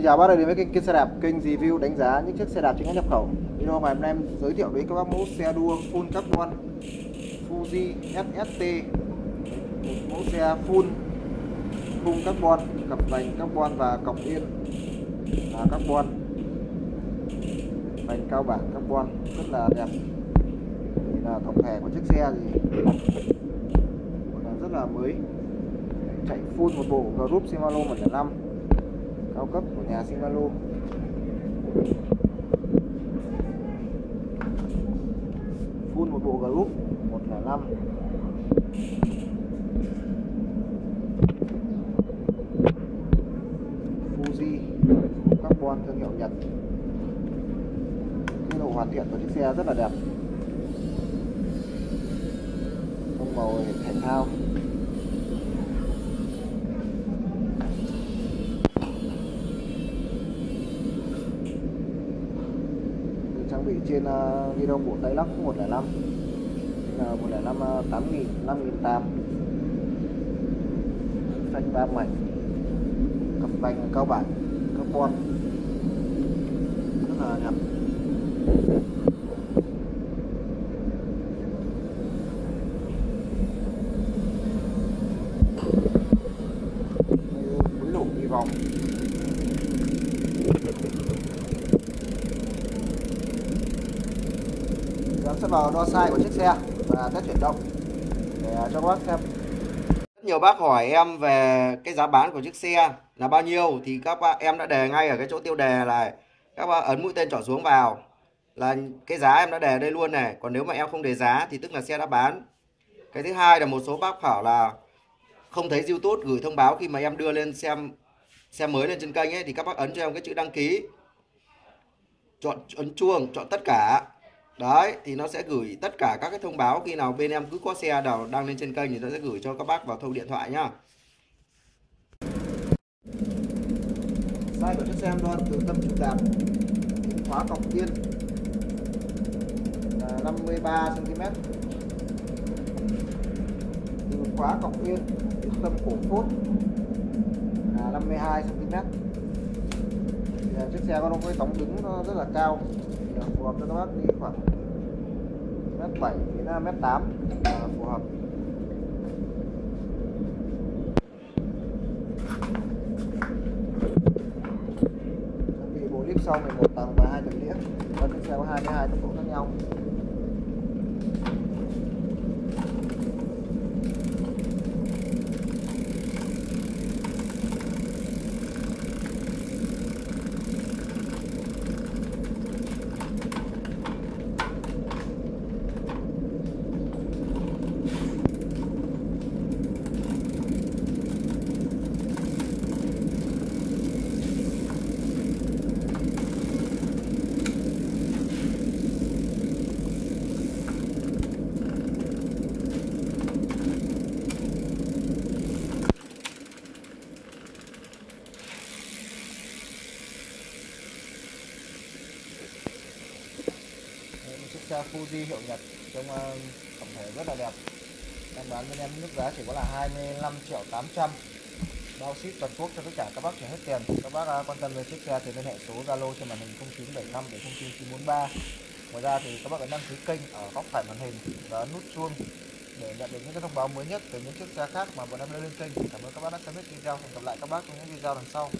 Xin chào bác đã đến với kênh, kênh xe đạp, kênh review đánh giá những chiếc xe đạp chính hãng nhập khẩu. Video ngày hôm nay em giới thiệu với các bác mẫu xe đua full carbon Fuji SST, một mẫu xe full khung carbon, cặp vành carbon và cọc yên. Là carbon, vành cao bản carbon rất là đẹp. Thì là tổng thể của chiếc xe thì rất là mới, chạy full một bộ group Shimano 105 cao cấp của nhà Shimano. Full một bộ group 105 Fuji, carbon thương hiệu Nhật. Cái độ hoàn thiện của chiếc xe rất là đẹp. Tông màu thể thao. Bị trên uh, ghi đông bộ tay lắc 105 là 105 uh, 8000 5800 phanh 3 mảnh. Cặp vành cao bản carbon rất là đẹp. Giờ sẽ vào đo size của chiếc xe và test chuyển động để à, cho các bác xem. Rất nhiều bác hỏi em về cái giá bán của chiếc xe là bao nhiêu thì các bác em đã đề ngay ở cái chỗ tiêu đề là Các bác ấn mũi tên trỏ xuống vào là cái giá em đã đề đây luôn này. Còn nếu mà em không đề giá thì tức là xe đã bán. Cái thứ hai là một số bác bảo là không thấy YouTube gửi thông báo khi mà em đưa lên xem xe mới lên trên kênh ấy thì các bác ấn cho em cái chữ đăng ký. Chọn ấn chuông, chọn tất cả đấy, thì nó sẽ gửi tất cả các cái thông báo khi nào bên em cứ có xe nào đăng lên trên kênh thì nó sẽ gửi cho các bác vào thông điện thoại nhá. Sai của chiếc xe em đo từ tâm trục đạp khóa cọc yên là 53 cm. Từ khóa cọc yên đến tâm cổ phốt là 52 cm. Chiếc xe có cái tổng đứng nó rất là cao phù hợp cho các bác đi khoảng mét 7 đến mét 8 là ờ, phù hợp. trang bị bộ clip sau 11 tầng và hai tầng đĩa. Và chiếc xe có 22 tốc độ khác nhau. Uh, xe Fuji hiệu Nhật trông uh, tổng thể rất là đẹp. Đang bán bên em mức giá chỉ có là 25 triệu 800 bao ship toàn quốc cho tất cả các bác chuyển hết tiền. Các bác uh, quan tâm về chiếc xe thì liên hệ số Zalo trên màn hình 0975 để 0943 ngoài ra thì các bác ấn đăng ký kênh ở góc phải màn hình và nút chuông để nhận được những cái thông báo mới nhất về những chiếc xe khác mà bọn em đã lên kênh. Cảm ơn các bác đã xem hết video. Hẹn gặp lại các bác trong những video lần sau.